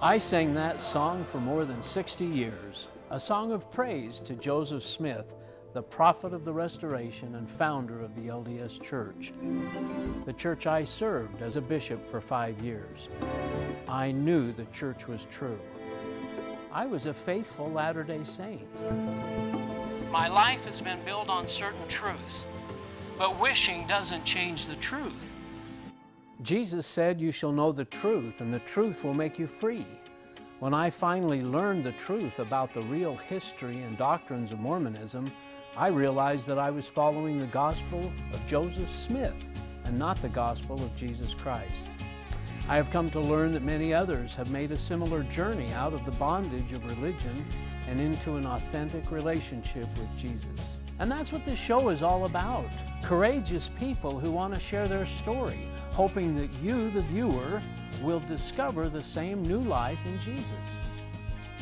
I sang that song for more than 60 years, a song of praise to Joseph Smith, the prophet of the Restoration and founder of the LDS Church, the church I served as a bishop for five years. I knew the church was true. I was a faithful Latter day Saint. My life has been built on certain truths, but wishing doesn't change the truth. Jesus said, You shall know the truth, and the truth will make you free. When I finally learned the truth about the real history and doctrines of Mormonism, I realized that I was following the gospel of Joseph Smith and not the gospel of Jesus Christ. I have come to learn that many others have made a similar journey out of the bondage of religion and into an authentic relationship with Jesus. And that's what this show is all about. Courageous people who want to share their story, hoping that you, the viewer, will discover the same new life in Jesus.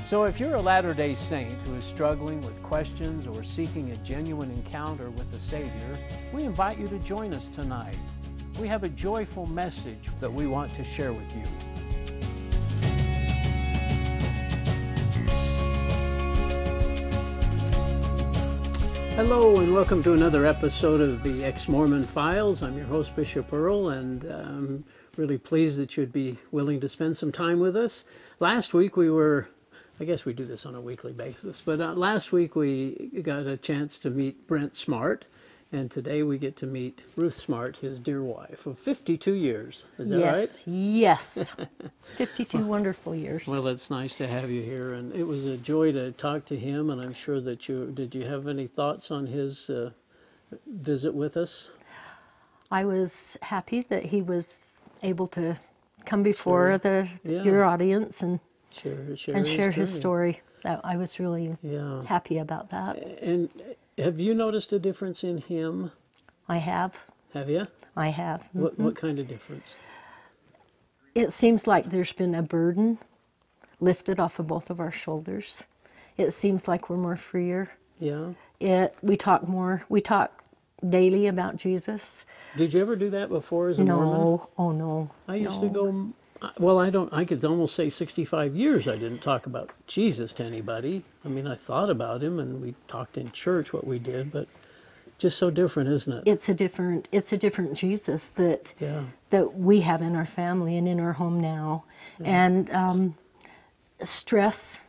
So if you're a Latter day Saint who is struggling with questions or seeking a genuine encounter with the Savior, we invite you to join us tonight. We have a joyful message that we want to share with you. Hello, and welcome to another episode of the Ex Mormon Files. I'm your host, Bishop Earl, and I'm really pleased that you'd be willing to spend some time with us. Last week we were, I guess we do this on a weekly basis, but uh, last week we got a chance to meet Brent Smart, and today we get to meet Ruth Smart, his dear wife of 52 years. Is that yes, right? Yes, 52 wonderful years. Well, it's nice to have you here, and it was a joy to talk to him. And I'm sure that you did. You have any thoughts on his uh, visit with us? I was happy that he was able to come before Sure. the Yeah. your audience and Share, share and share his story. That I was really Yeah. happy about that. And have you noticed a difference in him? I have, Have you? I have. What what mm-hmm. kind of difference? It seems like there's been a burden lifted off of both of our shoulders. It seems like we're more freer. Yeah. It we talk more. We talk daily about Jesus. Did you ever do that before as a Mormon? No, oh no. I used to go. Well, I don't. I could almost say 65 years I didn't talk about Jesus to anybody. I mean, I thought about him, and we talked in church what we did, but just so different, isn't it? it's a different it's a different Jesus that Yeah. that we have in our family and in our home now, and um, stress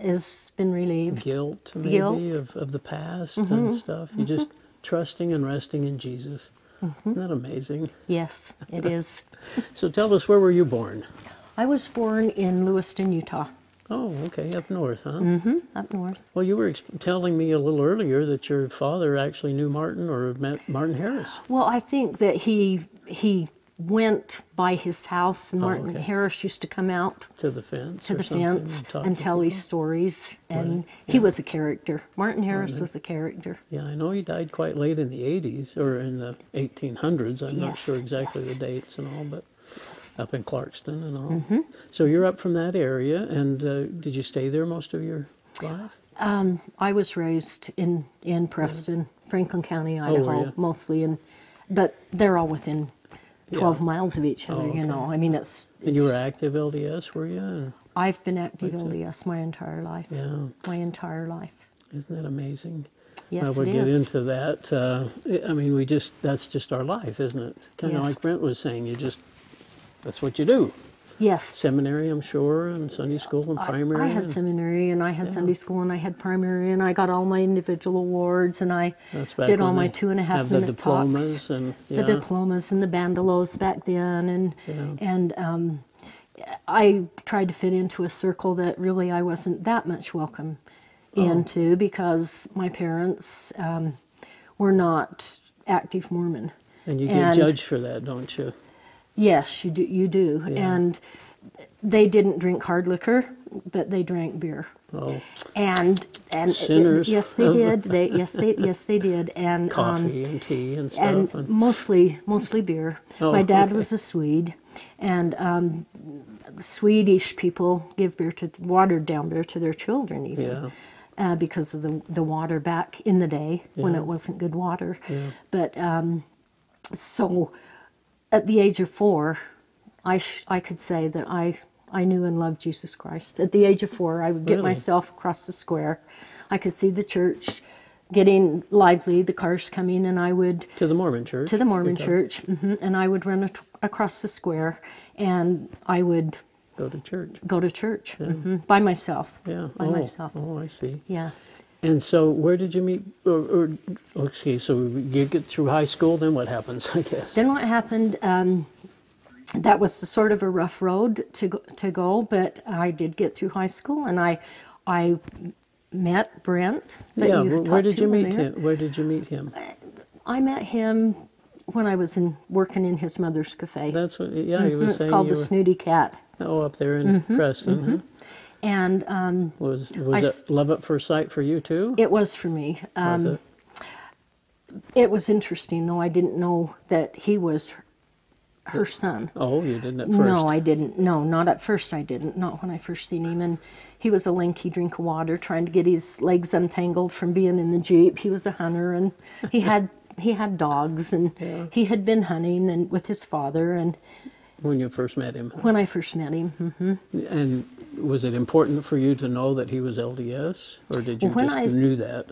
has been relieved. Guilt, maybe Guilt. Of, of the past and stuff. You just trusting and resting in Jesus. Mm-hmm. Isn't that amazing? Yes, it is. So tell us, where were you born? I was born in Lewiston, Utah, Oh, okay, up north, huh? Mm-hmm, up north. Well, you were ex- telling me a little earlier that your father actually knew Martin or met Martin Harris. Well, I think that he he went by his house, and Martin Oh, okay. Harris used to come out To the fence. to the fence talk and tell his people? stories, and he was a character. Martin Harris was a character. Yeah, I know he died quite late in the 80s or in the 1800s. I'm not sure exactly yes. the dates and all, but up in Clarkston and all. Mm-hmm. So you're up from that area, and uh, did you stay there most of your life? Um, I was raised in in Preston, Franklin County, Oh, Idaho, ya? mostly, and but they're all within twelve Yeah. miles of each other. Oh, You know, I mean, it's. And you were active LDS, were you? I've been active Like LDS my entire life. yeah, My entire life. isn't that amazing? Yes, well, we'll get is. into that. Uh, I- I mean, we just, that's just our life, isn't it? Kind of Yes. like Brent was saying, you just, that's what you do. Yes. Seminary, I'm sure, and Sunday school and I- primary. I, had and- seminary and I had Sunday school and I had primary and I got all my individual awards and I did all my two and a half have the minute diplomas talks. and the diplomas and the bandolos back then and Yeah. and um, I tried to fit into a circle that really I wasn't that much welcome Oh. into because my parents um, were not active Mormon. And you get and- judged for that, don't you? Yes, you do. You do. Yeah. And they didn't drink hard liquor, but they drank beer. Oh, And and Sinners. yes, they did. They yes they yes they did. And um, coffee and tea and stuff. and and- mostly mostly beer. Oh, My dad okay. was a Swede, and um, Swedish people give beer to watered down beer to their children even. Yeah. Uh, because of the the water back in the day when it wasn't good water, Yeah. but um, so at the age of four, I sh- I could say that I I knew and loved Jesus Christ. At the age of four, I would get Really? myself across the square. I could see the church getting lively, the cars coming, and I would To the Mormon church. to the Mormon church, hmm and I would run ac- across the square, and I would Go to church. go to church hmm by myself. Yeah. by oh, myself. Oh, I see. Yeah. And so, where did you meet? Or, or okay, so you get through high school. Then what happens? I guess. Then what happened? Um, that was sort of a rough road to go, to go, but I did get through high school, and I I met Brent. That yeah. where- where did you meet earlier. him? Where did you meet him? I met him when I was in working in his mother's cafe. That's what. Yeah, he Mhm, was it's saying called the were, Snooty Cat, oh up there in Preston. huh? And um, Was was s- it love at first sight for you too? it was for me. Was Um, it? It was interesting, though. I didn't know that he was her, her son. Oh, you didn't at first. No, I didn't. No, not at first. I didn't. Not when I first seen him. And he was a lanky drink of water, trying to get his legs untangled from being in the jeep. He was a hunter, and he had he had dogs, and Yeah. he had been hunting and with his father. And when you first met him. when I first met him, hmm And was it important for you to know that he was LDS, or did you When just I- knew that?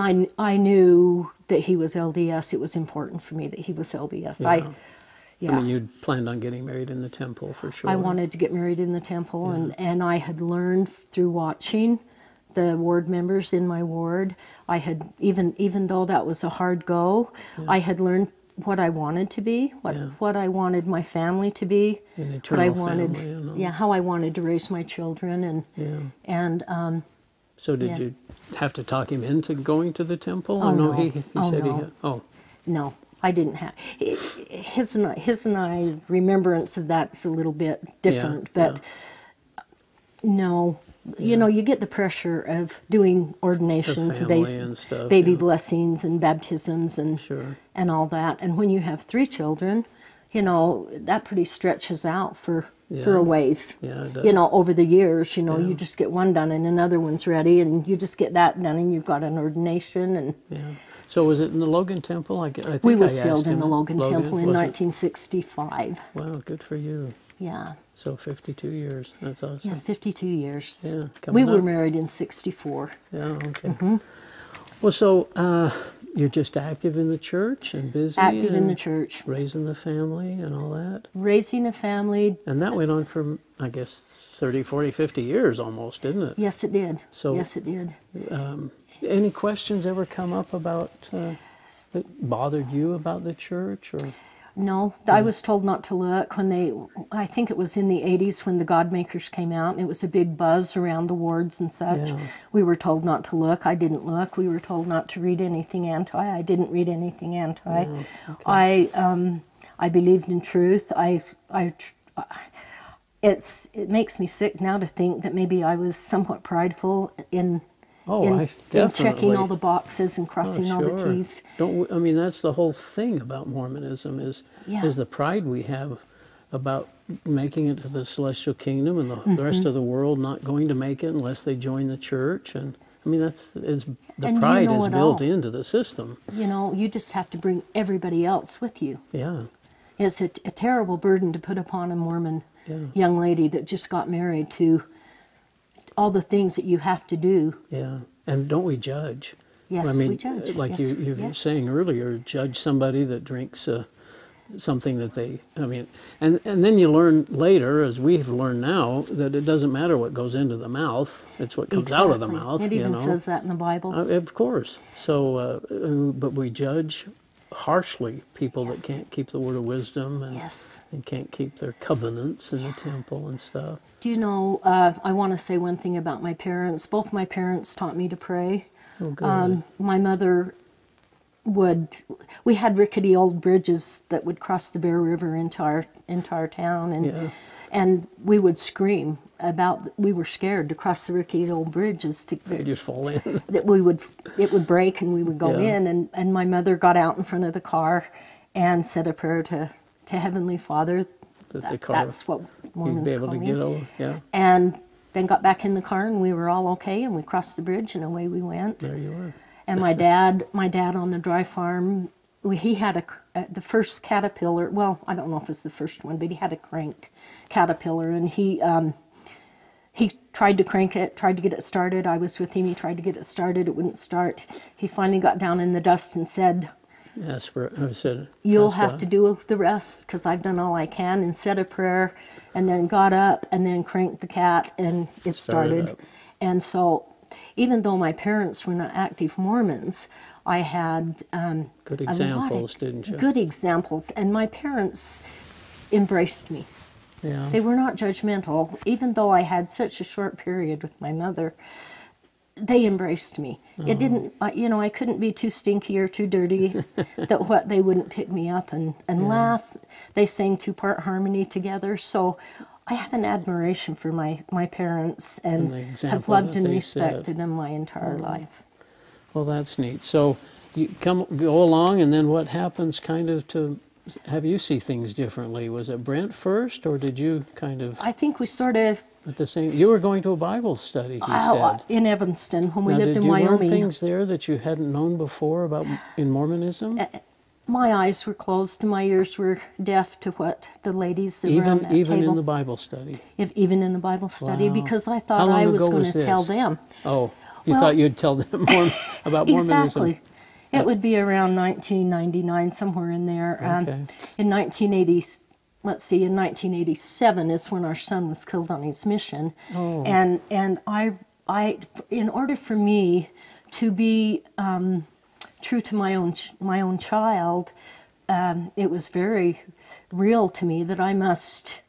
I I knew that he was LDS. It was important for me that he was LDS. Yeah. I yeah. I mean, you planned on getting married in the temple for sure. I wanted to get married in the temple, and, and I had learned through watching the ward members in my ward. I had even even though that was a hard go, I had learned what I wanted to be, what Yeah. what I wanted my family to be, what I wanted, family and all. yeah, how I wanted to raise my children, and Yeah. and um, So did Yeah. you have to talk him into going to the temple? Oh, no, no. he, he Oh, said he had. Oh, no, I didn't have his and I, his and I remembrance of that's a little bit different, but no. You know, you get the pressure of doing ordinations, stuff, baby yeah. blessings, and baptisms, and Sure. and all that. And when you have three children, you know that pretty stretches out for for a ways. Yeah, it does. You know, over the years, you know, Yeah. you just get one done, and another one's ready, and you just get that done, and you've got an ordination, and yeah. So was it in the Logan Temple? I think we I were sealed in the Logan, Temple in was it? 1965. Wow, good for you. Yeah. So 52 years. That's awesome. Yeah, 52 years. Yeah, we coming were married in 64. Yeah, okay. Mm-hmm. Well, so uh, you're just active in the church and busy. Active in the church, Raising the family and all that. raising a family. And that went on for, I guess, 30, 40, 50 years almost, didn't it? Yes, it did. So- yes, it did. Any questions ever come up about, uh, that bothered you about the church? or No, I was told not to look when they. I think it was in the 80s when the God Makers came out, and it was a big buzz around the wards and such. Yeah. We were told not to look. I didn't look. We were told not to read anything anti. I didn't read anything anti. I um, I believed in truth. I I. It's it makes me sick now to think that maybe I was somewhat prideful in Oh, in, I in definitely. checking all the boxes and Oh, crossing all the. T's. Don't I mean that's the whole thing about Mormonism is Yeah. is the pride we have about making it to the celestial kingdom and the, the rest Mm-hmm. of the world not going to make it unless they join the church and I mean that's is the And you pride know is built all. into the system. You know, you just have to bring everybody else with you. Yeah. It's a, a terrible burden to put upon a Mormon Yeah. young lady that just got married to all the things that you have to do. Yeah. And don't we judge? Yes, I mean, we judge. like Yes, you, you were saying earlier, judge somebody that drinks uh, something that they, I mean, and, and then you learn later, as we've learned now, that it doesn't matter what goes into the mouth, it's what comes out of the mouth. It even know? says that in the Bible. Uh, of course. So, uh, uh, but we judge harshly people Yes. that can't keep the word of wisdom and, yes. and can't keep their covenants in the temple and stuff. Do you know, uh, I want to say one thing about my parents. Both my parents taught me to pray. Oh, good. Um, my mother would, we had rickety old bridges that would cross the Bear River into our, into our town. And, Yeah. and we would scream about, we were scared to cross the rickety old bridges to, you just fall in. that we would it would break and we would go Yeah. in and, and my mother got out in front of the car and said a prayer to, to Heavenly Father. That the That- car- that's what Mormons be able call to me. get over. Yeah, And then got back in the car and we were all okay and we crossed the bridge and away we went. there you are. And my dad, my dad on the dry farm he had a uh, the first caterpillar. Well, I don't know if it's the first one, but he had a crank caterpillar, and he um, he tried to crank it, tried to get it started. I was with him. He tried to get it started. It wouldn't start. He finally got down in the dust and said, Ask for. I said. You'll have to do the rest because I've done all I can and said a prayer and then got up and then cranked the cat and it Started started. And so, even though my parents were not active Mormons, I had um, Good a lot of examples, didn't you? Good examples. And my parents embraced me. Yeah. They were not judgmental, even though I had such a short period with my mother. They embraced me. Oh. It didn't, I- you know, I couldn't be too stinky or too dirty that what they wouldn't pick me up and, and laugh. They sang two part harmony together. So I have an admiration for my, my parents and, And have loved and respected them my entire oh. life. Well, that's neat. So you come go along, and then what happens? Kind of to have you see things differently. Was it Brent first, or did you kind of I think we sort of, at the same? You were going to a Bible study. He uh, said. in Evanston, when we now, lived did in you learn Wyoming, things there that you hadn't known before about in Mormonism? my eyes were closed and my ears were deaf to what the ladies around even that even table in the Bible study. if, even in the Bible study, Wow. because I thought I was going was to tell them. Oh, you Well- thought you'd tell them more about Mormonism. Exactly. It would be around 1999, somewhere in there. Um, Okay. in 1980, let's see, in 1987 is when our son was killed on his mission, Oh. and and I I in order for me to be um, true to my own ch- my own child, um, it was very real to me that I must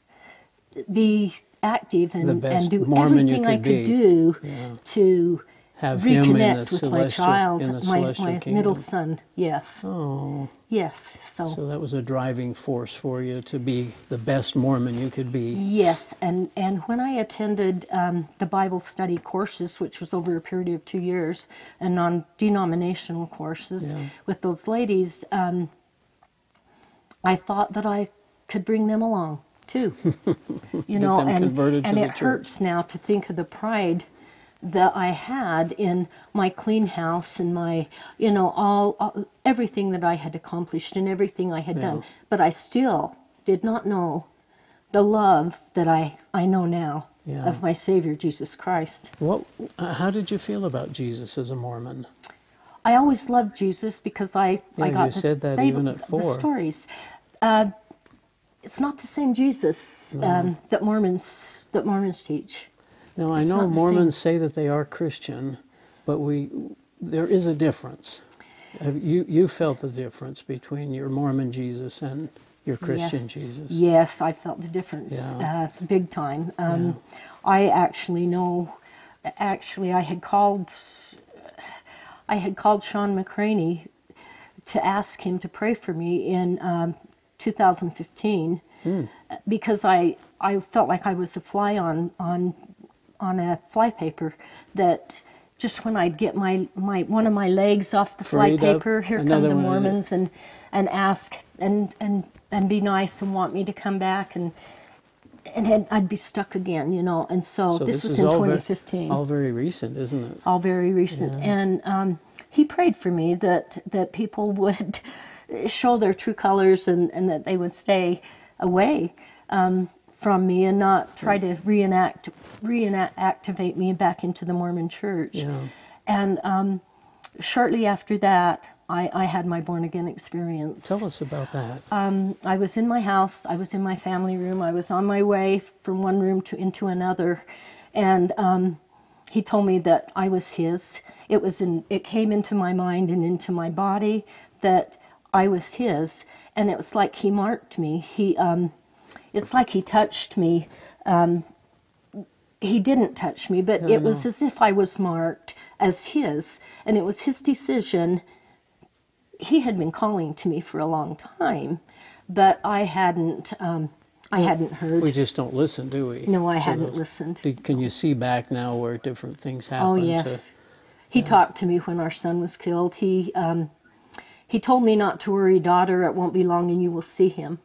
be active and, and do Mormon everything I could could be. do Yeah. to Have him in the reconnect with my child, my, my middle son. Yes, Oh, yes. So, so that was a driving force for you to be the best Mormon you could be. yes, and and when I attended um, the Bible study courses, which was over a period of two years, and non-denominational courses Yeah. with those ladies, um, I thought that I could bring them along too. You know, and and it church. hurts now to think of the pride that I had in my clean house and my, you know, all, all everything that I had accomplished and everything I had done. But I still did not know the love that I, I know now Yeah. of my Savior Jesus Christ. What? uh, How did you feel about Jesus as a Mormon? I always loved Jesus because I, Yeah, I got the, Bible- even at four. the stories. Uh, it's not the same Jesus um, that Mormons that Mormons teach. Now I It's know Mormons say that they are Christian, but we there is a difference. Have you you felt the difference between your Mormon Jesus and your Christian yes. Jesus? Yes, I felt the difference Yeah. uh, big time. Um, I actually know. Actually, I had called. I had called Shawn McCraney to ask him to pray for me in um, 2015 Hmm. because I I felt like I was a fly on on on a flypaper that. Just when I'd get my, my one of my legs off the flypaper, here come the one in it. Mormons and and ask and and and be nice and want me to come back and and I'd be stuck again, you know. And so, So this, was is in all very- 2015, all very recent, isn't it? all very recent. And um, he prayed for me that that people would show their true colors and and that they would stay away. Um, from me and not try to reenact reactivate me back into the Mormon church. Yeah. And um, shortly after that, I, I had my born again experience. Tell us about that. Um, I was in my house. I was in my family room. I was on my way from one room to into another, and um, he told me that I was his. It was in. It came into my mind and into my body that I was his, and it was like he marked me. He. Um, it's like he touched me. Um, he didn't touch me, but Yeah, I it was know. as if I was marked as his, and it was his decision he had been calling to me for a long time, but I hadn't. Um, I hadn't heard. We just don't listen, do we? no, I hadn't those? listened. Can you see back now where different things happen? Oh to- yes, he talked to me when our son was killed. He um, he told me not to worry, daughter. It won't be long, and you will see him.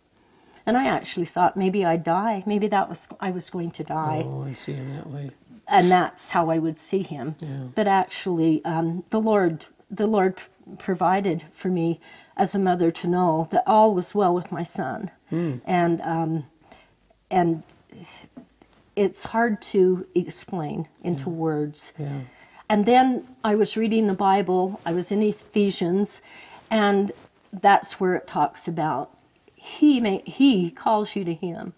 And I actually thought maybe I'd die. Maybe that was I was going to die. oh, I see him that way. and that's how I would see him. Yeah. But actually, um, the Lord, the Lord provided for me as a mother to know that all was well with my son, and um, and it's hard to explain into words. Yeah. And then I was reading the Bible. I was in Ephesians, and that's where it talks about he may, he calls you to him.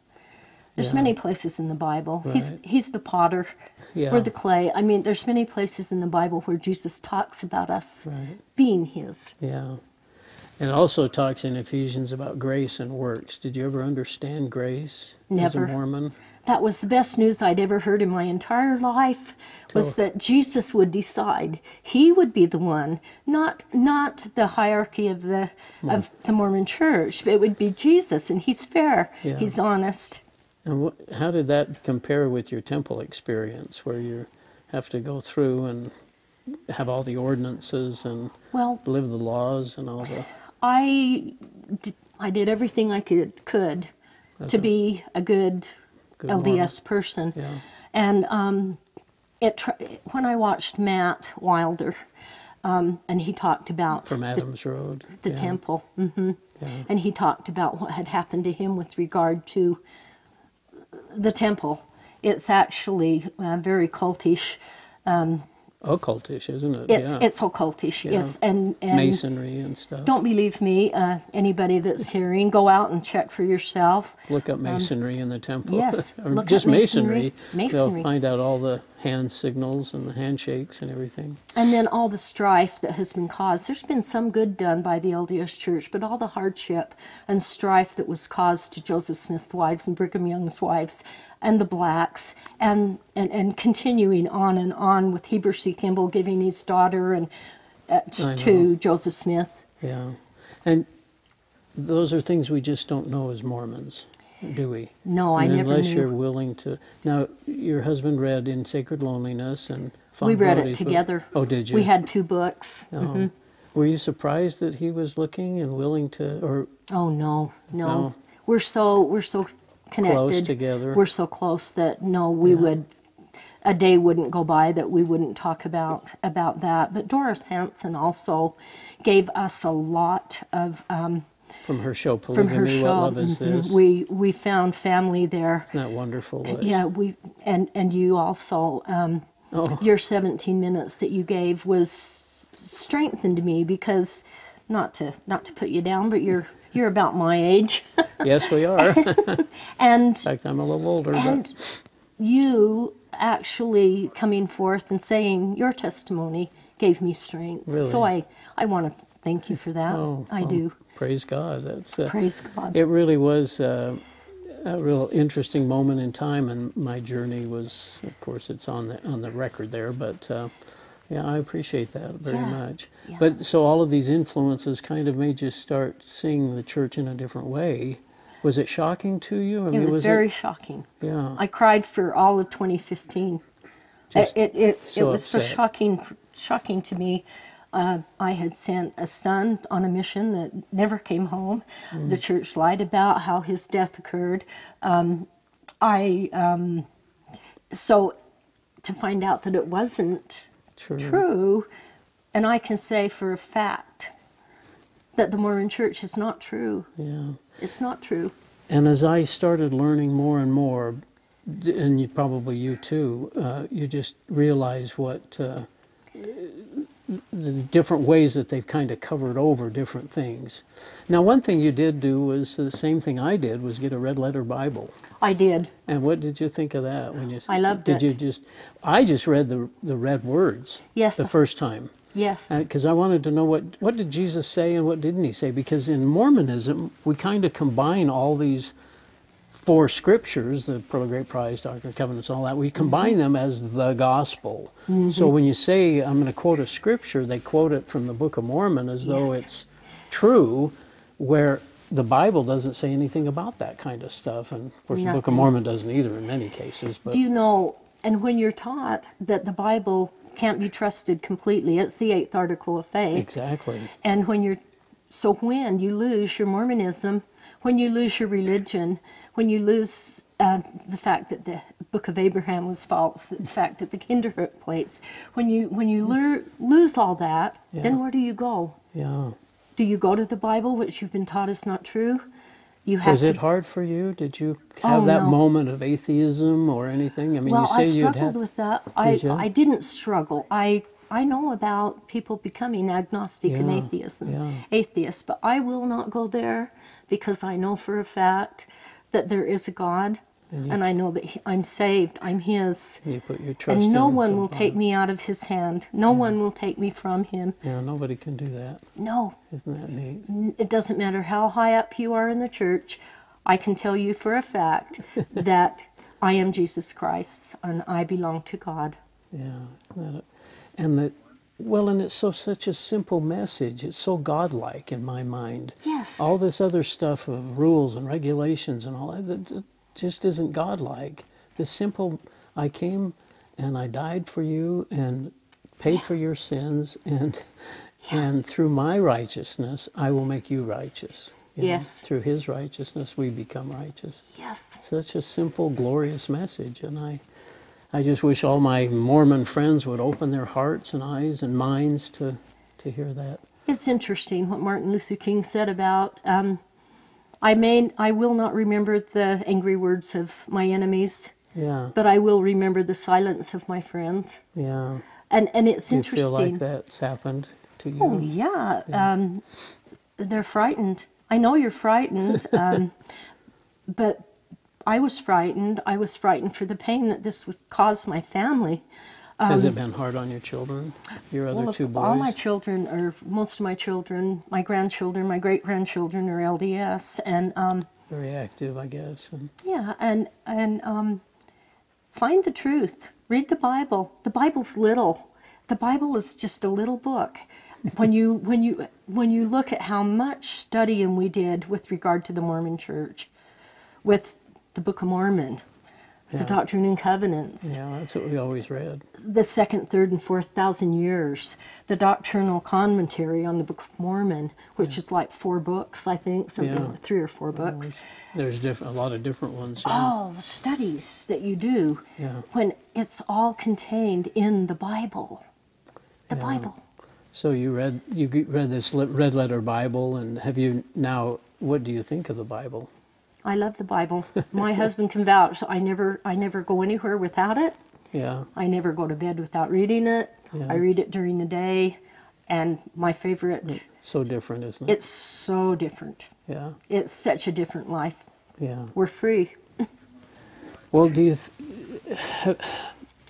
There's Yeah. many places in the Bible. He's Right. he's the potter. Yeah. We're the clay. I mean, there's many places in the Bible where Jesus talks about us Right. being his. Yeah. And also talks in Ephesians about grace and works. Did you ever understand grace as a Mormon? That was the best news I'd ever heard in my entire life was that Jesus would decide. He would be the one, not not the hierarchy of the hmm. of the Mormon church. It would be Jesus and he's fair. Yeah. He's honest. And what, how did that compare with your temple experience, where you have to go through and have all the ordinances and Well, live the laws and all the? I did, I did everything I could could to be a good, LDS person. Yeah. And um, it tr- when I watched Matt Wilder, um, and he talked about From the, Adams Road. the yeah. temple, hmm Yeah. and he talked about what had happened to him with regard to the temple. It's actually uh, very cultish. Occultish, isn't it? It's yeah. it's occultish, Yeah. yes, and and Masonry and stuff. don't believe me. Uh, anybody that's hearing, go out and check for yourself. Look up masonry in the temple. Um, yes, look just masonry. Masonry. They'll find out all the hand signals and the handshakes and everything. And then all the strife that has been caused. There's been some good done by the LDS Church, but all the hardship and strife that was caused to Joseph Smith's wives and Brigham Young's wives and the blacks, and, and, and continuing on and on with Heber C. Kimball giving his daughter and uh, to Joseph Smith. Yeah. And those are things we just don't know as Mormons, do we? No, I And never unless knew. you're willing to. Now, your husband read In Sacred Loneliness and we read it Brodie's book. together. Oh, did you? We had two books. Oh. Were you surprised that he was looking and willing to, or Oh no, no. No. We're so we're so connected. together. We're so close that no, we would a day wouldn't go by that we wouldn't talk about about that. But Doris Hanson also gave us a lot of um, from her show from Polygamy, her What show. Love Is Mhm. This? We we found family there. Isn't that wonderful? Yeah, we and and you also um, Oh. your 17 minutes that you gave was strengthened me because not to not to put you down, but you're you're about my age. Yes, we are. and In fact, I'm a little older, but and you actually coming forth and saying your testimony gave me strength. Really? So I I want to thank you for that. oh, I oh, do. Praise God. That's uh, Praise God. It really was uh, a real interesting moment in time, and my journey was, of course, it's on the on the record there. But uh, yeah, I appreciate that very Yeah, much. yeah. But so all of these influences kind of made you start seeing the church in a different way. Was it shocking to you? I it was was very it? shocking. Yeah. I cried for all of 2015. Just it it, it, so was so shocking shocking to me. Uh, I had sent a son on a mission that never came home. Mm. The church lied about how his death occurred. Um, I um, so to find out that it wasn't True. true, and I can say for a fact that the Mormon Church is not true. Yeah. It's not true. And as I started learning more and more, and you, probably you too, uh, you just realize what uh, the different ways that they've kind of covered over different things. Now, one thing you did do was the same thing I did was get a red letter Bible. I did. And what did you think of that when you? I loved did it. you just? I just read the the red words. Yes. The first time Yes. Uh, because I wanted to know what what did Jesus say and what didn't he say? Because in Mormonism, we kind of combine all these four scriptures, the Pearl of Great Price, Doctrine and Covenants, and all that. We mm-hmm. combine them as the gospel. So mm-hmm. when you say I'm going to quote a scripture, they quote it from the Book of Mormon as though Yes. it's true, where the Bible doesn't say anything about that kind of stuff. And of course, the Book of Mormon doesn't either in many cases. But Do you know, and when you're taught that the Bible can't be trusted completely, it's the eighth article of faith. exactly. And when you're, so when you lose your Mormonism, when you lose your religion, when you lose uh, the fact that the Book of Abraham was false. The fact that the Kinderhook plates. When you when you lose all that, Yeah. then where do you go? Yeah. Do you go to the Bible, which you've been taught is not true? You have Was to. it hard for you? Did you have Oh, that no. moment of atheism or anything? I mean, well, you say I struggled had. with that. I you? I didn't struggle. I I know about people becoming agnostic and Yeah, and yeah. atheist, but I will not go there because I know for a fact that there is a God, And you- and I know that he, I'm saved. I'm His, you put your trust and no one will take me out of His hand. No hmm. one will take me from Him. Yeah, nobody can do that. No, Isn't that neat? It doesn't matter how high up you are in the church. I can tell you for a fact that I am Jesus Christ and I belong to God. Yeah, that and the well, and it's so such a simple message. It's so godlike in my mind. Yes. All this other stuff of rules and regulations and all that, just isn't godlike. The simple, I came and I died for you and paid for your sins and and through my righteousness I will make you righteous. You know, Yes. through His righteousness we become righteous Yes. such a simple, glorious message, and I, I just wish all my Mormon friends would open their hearts and eyes and minds to, to hear that. It's interesting what Martin Luther King said about um, I may I will not remember the angry words of my enemies, Yeah, but I will remember the silence of my friends. yeah. And and it's Do you feel like that's happened to you? Oh yeah, Um, they're frightened. I know you're frightened, um, but I was frightened. I was frightened for the pain that this was caused my family. Has it been hard on your children, your other um, Well, two boys? all my children, or most of my children, my grandchildren, my great grandchildren are LDS, and um, Very active, I guess. And yeah, and and um, find the truth. Read the Bible. The Bible's little. The Bible is just a little book. When you when you when you look at how much studying we did with regard to the Mormon Church, with the Book of Mormon, the Doctrine and Covenants, yeah, that's what we always read. the second, third, and fourth thousand years, the doctrinal commentary on the Book of Mormon, which is like four books, I think, something Yeah. like three or four books. There's different, a lot of different ones. Yeah. All the studies that you do Yeah. when it's all contained in the Bible. The Yeah. Bible. So you read you read this red letter Bible, and have you now? What do you think of the Bible? I love the Bible. My husband can vouch. I never, I never go anywhere without it. Yeah, I never go to bed without reading it. Yeah. I read it during the day, and my favorite. it's so different, isn't it? It's so different. yeah, It's such a different life. yeah. We're free. Well, do you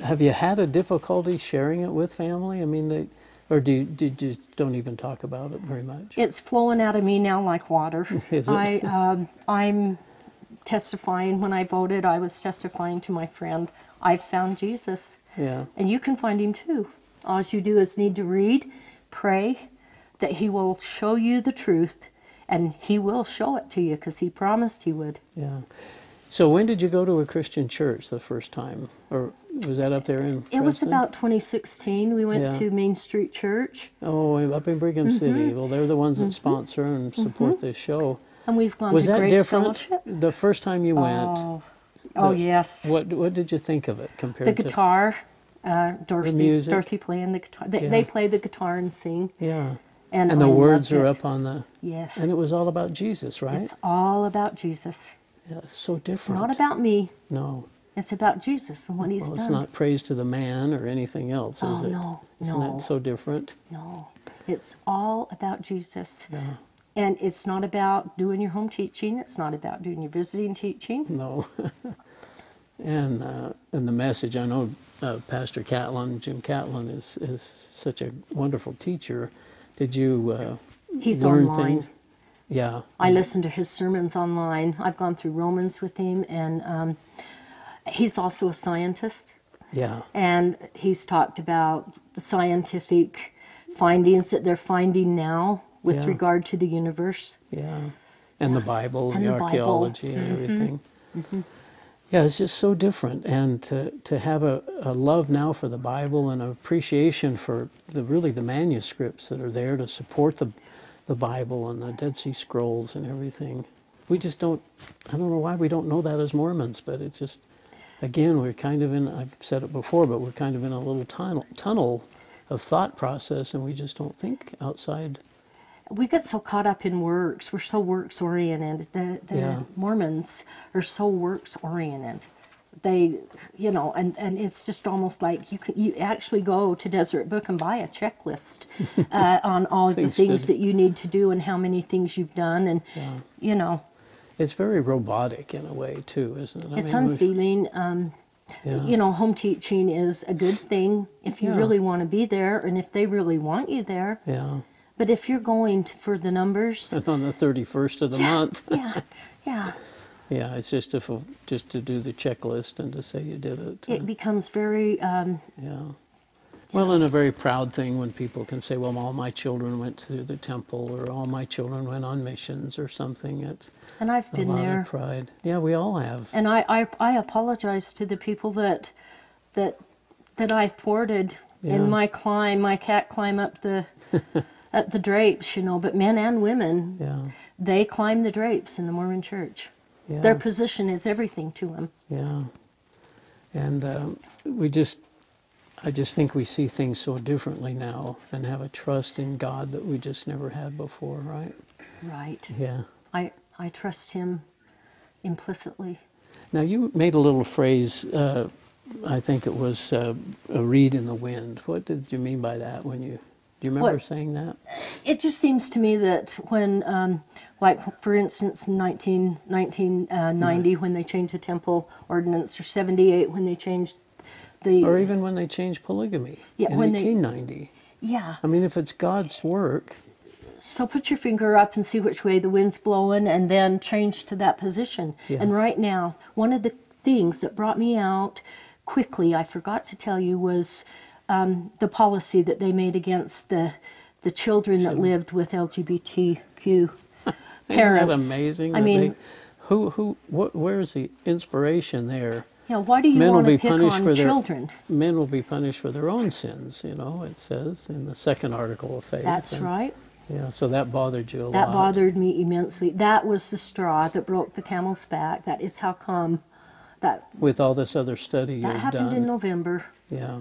have you had a difficulty sharing it with family? I mean, they, or do you, did you don't even talk about it very much? It's flowing out of me now like water. Is it? I, um, I'm testifying. When I voted, I was testifying to my friend. I've found Jesus, Yeah, and you can find him too. All you do is need to read, pray, that he will show you the truth, and he will show it to you because he promised he would. yeah. So when did you go to a Christian church the first time, or was that up there in? It was about 2016. We went Yeah. to Main Street Church, Oh, up in Brigham Mm-hmm. City. Well, they're the ones that sponsor and support this show. and we've gone Was to that Grace different? Fellowship. The first time you went, Oh, oh the- yes. what what did you think of it compared the to the guitar, uh, Dorothy, music? Dorothy playing the guitar. They, Yeah. they play the guitar and sing, Yeah, and, and the I words are it. up on the, Yes, and it was all about Jesus, right? it's all about Jesus. yeah, it's so different. It's not about me. no. It's about Jesus and what He's Well, done. it's not praise to the man or anything else, is Oh, it? no, Isn't no. that so different? No, it's all about Jesus. Yeah. And it's not about doing your home teaching. It's not about doing your visiting teaching. No. and uh, and the message, I know uh, Pastor Catlin, Jim Catlin, is is such a wonderful teacher. Did you uh, He's learn online. things? Yeah. I listen to his sermons online. I've gone through Romans with him, and um, he's also a scientist. Yeah. and he's talked about the scientific findings that they're finding now with Yeah. regard to the universe. Yeah, and the Bible, And the, the Bible. archaeology, and mm-hmm. everything. Mm-hmm. Yeah, it's just so different, and to to have a, a love now for the Bible and an appreciation for the really the manuscripts that are there to support the the Bible and the Dead Sea Scrolls and everything. We just don't. I don't know why we don't know that as Mormons, but it's just again, we're kind of in, I've said it before, but we're kind of in a little tunnel, tunnel of thought process and we just don't think outside. we get so caught up in works. We're so works oriented. The, the Yeah. Mormons are so works oriented. They, you know, and, and it's just almost like you can, you actually go to Deseret Book and buy a checklist uh, on all the Things that you need to do and how many things you've done, and Yeah. you know, It's very robotic in a way too, isn't it? I it's mean, unfeeling. Um, yeah. You know, home teaching is a good thing if you Yeah. really want to be there and if they really want you there. Yeah. But if you're going for the numbers, And on the 31st of the month. yeah, yeah. Yeah, it's just to just to do the checklist and to say you did it. it becomes very um, yeah. Well, and a very proud thing when people can say, "Well, all my children went to the temple, or all my children went on missions, or something." It's and i've been there pride. Yeah, we all have. and I, I i apologize to the people that that that i thwarted Yeah. in my climb my cat climb up the up the drapes you know but men and women Yeah. they climb the drapes in the mormon church Yeah. their position is everything to them Yeah. And um, we just, I just think we see things so differently now and have a trust in God that we just never had before, right? right Yeah. i i trust him implicitly Now, you made a little phrase, uh, I think it was uh, a reed in the wind. What did you mean by that when you, do you remember What- saying that? it just seems to me that when, um, like for instance, in 19, 1990, when they changed the temple ordinance, or 78 when they changed the. Or even when they changed polygamy Yeah, in when they- 1890. yeah. I mean, if it's God's work, So put your finger up and see which way the wind's blowing, and then change to that position. Yeah. And right now, one of the things that brought me out quickly, I forgot to tell you, was um, the policy that they made against the the children that lived with LGBTQ parents. isn't that amazing? I that mean, they, who, who, what, where's the inspiration there? Know, why do you Men will want to be pick punished on for their children? men will be punished for their own sins. You know, it says in the second article of faith. That's And, right. Yeah, so that bothered you a That lot. That bothered me immensely. That was the straw that broke the camel's back. That is how come that with all this other study that happened done. in November, yeah,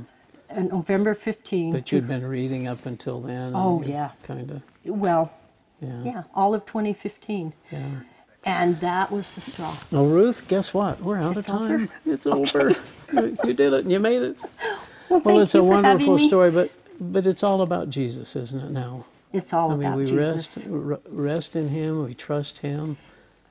uh, November 15. but you'd been reading up until then. Oh, yeah. kind of. well, Yeah. yeah, all of 2015. Yeah. And that was the straw. Well, Ruth, guess what? We're out It's of over? time. It's over. you, did it. You made it. Well, Well, it's a wonderful story, but but it's all about Jesus, isn't it? Now, It's all I mean, about we Jesus. rest rest in Him. We trust Him,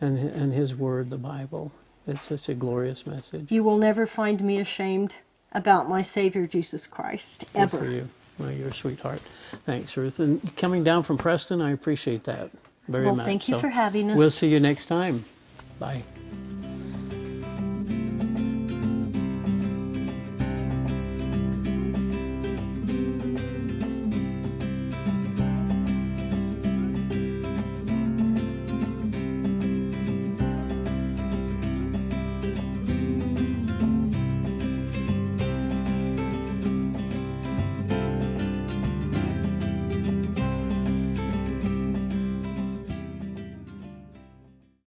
and and His Word, the Bible. It's such a glorious message. You will never find me ashamed about my Savior Jesus Christ, Good for ever. you. Well, you're a sweetheart. Thanks, Ruth. And coming down from Preston, I appreciate that very Well, much. thank you So for having us. We'll see you next time. Bye.